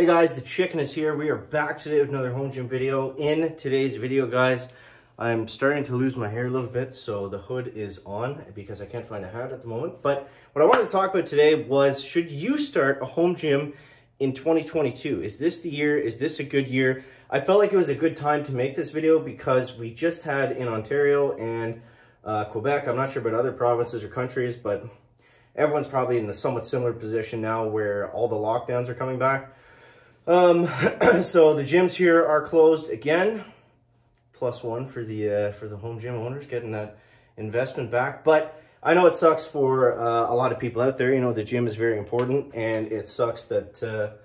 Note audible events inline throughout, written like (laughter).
Hey guys, the chicken is here. We are back today with another home gym video. In today's video, guys, I'm starting to lose my hair a little bit, so the hood is on because I can't find a hat at the moment. But what I wanted to talk about today was, should you start a home gym in 2022? Is this the year? Is this a good year? I felt like it was a good time to make this video because we just had in Ontario and uh, Quebec, I'm not sure about other provinces or countries, but everyone's probably in a somewhat similar position now where all the lockdowns are coming back. Um, (clears throat) so the gyms here are closed again, plus one for the uh, for the home gym owners getting that investment back. But I know it sucks for uh, a lot of people out there. You know, the gym is very important, and it sucks that uh,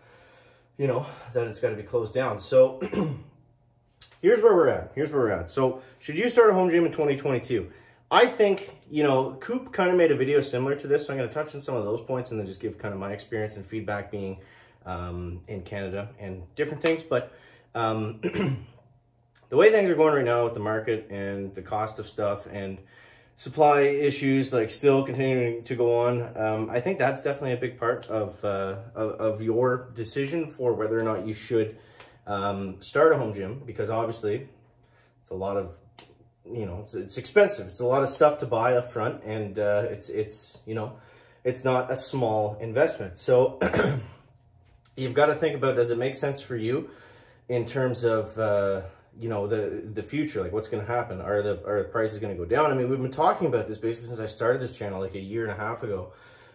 you know that it's got to be closed down. So (clears throat) here's where we're at. Here's where we're at. So should you start a home gym in 2022? I think, you know, Coop kind of made a video similar to this, so I'm going to touch on some of those points and then just give kind of my experience and feedback being um, in Canada and different things. But um, (clears throat) the way things are going right now with the market and the cost of stuff and supply issues like still continuing to go on, um, I think that's definitely a big part of, uh, of, of, your decision for whether or not you should um, start a home gym because obviously it's a lot of you know, it's, it's expensive. It's a lot of stuff to buy up front and uh, it's, it's, you know, it's not a small investment. So (clears throat) you've got to think about, does it make sense for you in terms of, uh, you know, the, the future, like what's going to happen? Are the, are the prices going to go down? I mean, we've been talking about this basically since I started this channel like a year and a half ago.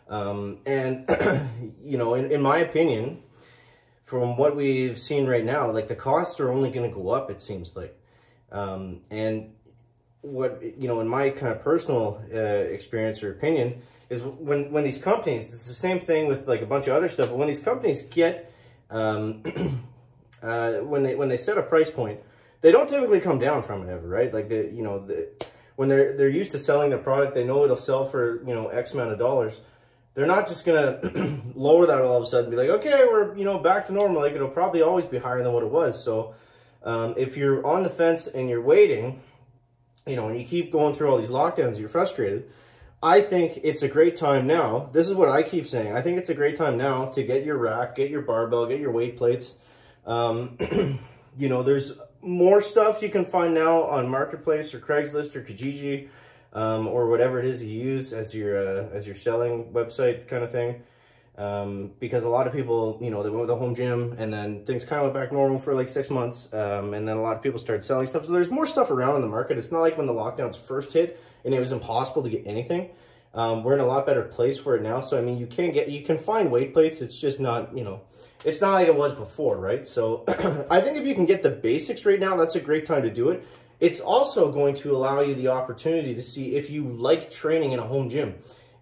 Um, and, (clears throat) you know, in, in my opinion, from what we've seen right now, like the costs are only going to go up, it seems like. Um, and what you know in my kind of personal uh, experience or opinion is when when these companies it's the same thing with like a bunch of other stuff but when these companies get um, (clears throat) uh, when they when they set a price point they don't typically come down from it ever right like the you know the when they're they're used to selling their product they know it'll sell for you know x amount of dollars they're not just gonna (clears throat) lower that all of a sudden be like okay we're you know back to normal like it'll probably always be higher than what it was so um, if you're on the fence and you're waiting you know, and you keep going through all these lockdowns, you're frustrated. I think it's a great time now. This is what I keep saying. I think it's a great time now to get your rack, get your barbell, get your weight plates. Um, (clears throat) you know, there's more stuff you can find now on Marketplace or Craigslist or Kijiji um, or whatever it is you use as your uh, as your selling website kind of thing. Um, because a lot of people, you know, they went with a home gym and then things kind of went back normal for like six months. Um, and then a lot of people started selling stuff. So there's more stuff around in the market. It's not like when the lockdowns first hit and it was impossible to get anything. Um, we're in a lot better place for it now. So, I mean, you can get, you can find weight plates. It's just not, you know, it's not like it was before, right? So (clears throat) I think if you can get the basics right now, that's a great time to do it. It's also going to allow you the opportunity to see if you like training in a home gym.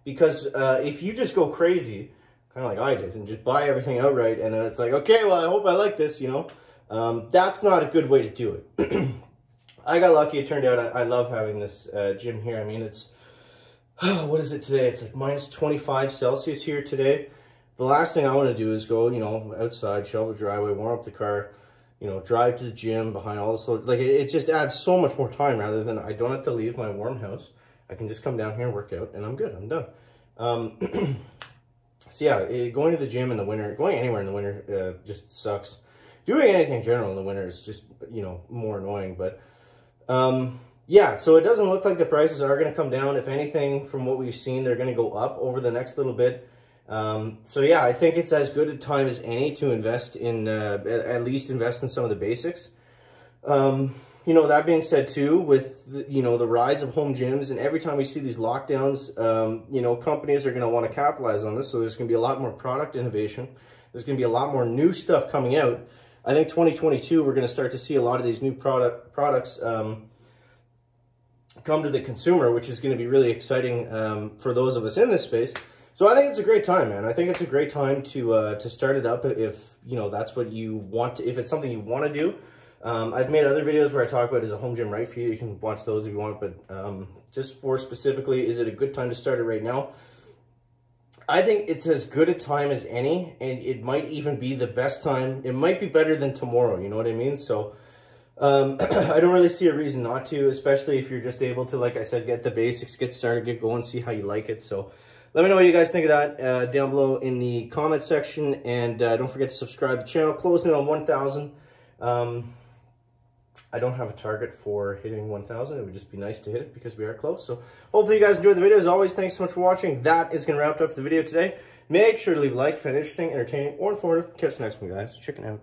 Because uh, if you just go crazy, kind of like I did, and just buy everything outright, and then it's like, okay, well, I hope I like this, you know. Um, that's not a good way to do it. (clears throat) I got lucky. It turned out I, I love having this uh, gym here. I mean, it's, (sighs) what is it today? It's like minus 25 Celsius here today. The last thing I want to do is go, you know, outside, shovel the driveway, warm up the car, you know, drive to the gym behind all this. Like, it, it just adds so much more time rather than I don't have to leave my warm house. I can just come down here and work out, and I'm good. I'm done. Um, (clears throat) So yeah, eh, going to the gym in the winter, going anywhere in the winter uh, just sucks. Doing anything in general in the winter is just, you know, more annoying. But um, yeah, so it doesn't look like the prices are going to come down. If anything, from what we've seen, they're going to go up over the next little bit. Um, so yeah, I think it's as good a time as any to invest in, uh, at least invest in some of the basics. Um, you know, that being said too, with, the, you know, the rise of home gyms and every time we see these lockdowns, um, you know, companies are going to want to capitalize on this. So there's going to be a lot more product innovation. There's going to be a lot more new stuff coming out. I think 2022, we're going to start to see a lot of these new product products um, come to the consumer, which is going to be really exciting um, for those of us in this space. So I think it's a great time, man. I think it's a great time to uh, to start it up if, you know, that's what you want to, if it's something you want to do. Um, I've made other videos where I talk about is a home gym right for you. You can watch those if you want, but um, just for specifically, is it a good time to start it right now? I think it's as good a time as any, and it might even be the best time. It might be better than tomorrow, you know what I mean? So um, (clears throat) I don't really see a reason not to, especially if you're just able to, like I said, get the basics, get started, get going, and see how you like it. So let me know what you guys think of that uh, down below in the comment section. And uh, don't forget to subscribe to the channel. Closing on 1,000. Um, I don't have a target for hitting 1,000. It would just be nice to hit it because we are close. So hopefully you guys enjoyed the video. As always, thanks so much for watching. That is going to wrap up the video today. Make sure to leave a like if it's interesting, entertaining, or informative. Catch the next one, guys. Chicken out.